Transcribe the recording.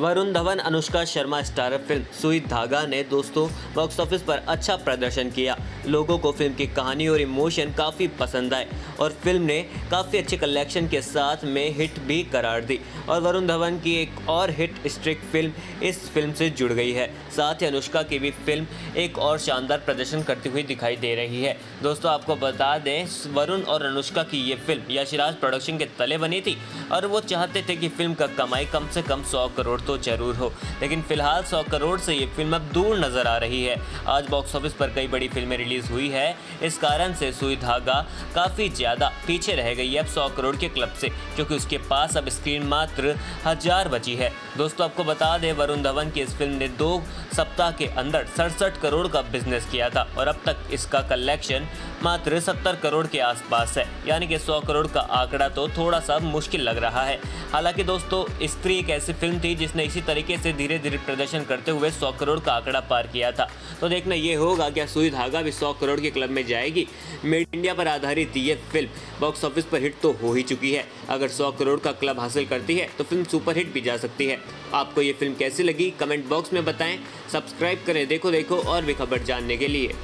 Varun Dhawan, Anushka Sharma starrer फ़िल्म सुई धागा ने दोस्तों बॉक्स ऑफ़िस पर अच्छा प्रदर्शन किया। लोगों को फ़िल्म की कहानी और इमोशन काफ़ी पसंद आए और फ़िल्म ने काफ़ी अच्छे कलेक्शन के साथ में हिट भी करार दी। और वरुण धवन की एक और हिट स्ट्रिक फ़िल्म इस फ़िल्म से जुड़ गई है। साथ ही अनुष्का की भी फ़िल्म एक और शानदार प्रदर्शन करती हुई दिखाई दे रही है। दोस्तों, आपको बता दें, वरुण और अनुष्का की ये फ़िल्म यशराज प्रोडक्शन के तले बनी थी और वो चाहते थे कि फ़िल्म का कमाई कम से कम सौ करोड़ तो ज़रूर हो, लेकिन फ़िलहाल सौ करोड़ से ये फ़िल्म अब दूर नज़र आ रही है। आज बॉक्स ऑफ़िस पर कई बड़ी फ़िल्में रिलीज़ हुई है। इस कारण से सुई धागा काफ़ी ज़्यादा पीछे रह गई है अब सौ करोड़ के क्लब से, क्योंकि उसके पास अब स्क्रीन मात्र हज़ार बची है। दोस्तों, आपको बता दें, वरुण धवन की इस फ़िल्म ने दो सप्ताह के अंदर सड़सठ करोड़ का बिज़नेस किया था और अब तक इसका कलेक्शन मात्र सत्तर करोड़ के आसपास है। यानी कि सौ करोड़ का आंकड़ा तो थोड़ा सा मुश्किल लग रहा है। हालाँकि दोस्तों, स्त्री एक ऐसी फ़िल्म थी जिसने इसी तरीके से धीरे धीरे प्रदर्शन करते हुए सौ करोड़ का आंकड़ा पार किया था। तो देखना ये होगा, क्या सुई धागा भी सौ करोड़ के क्लब में जाएगी? मेड इंडिया पर आधारित ये फ़िल्म बॉक्स ऑफ़िस पर हिट तो हो ही चुकी है। अगर सौ करोड़ का क्लब हासिल करती है तो फ़िल्म सुपर हिट भी जा सकती है। आपको ये फ़िल्म कैसी लगी? कमेंट बॉक्स में बताएँ। सब्सक्राइब करें। देखो देखो और भी खबर जानने के लिए।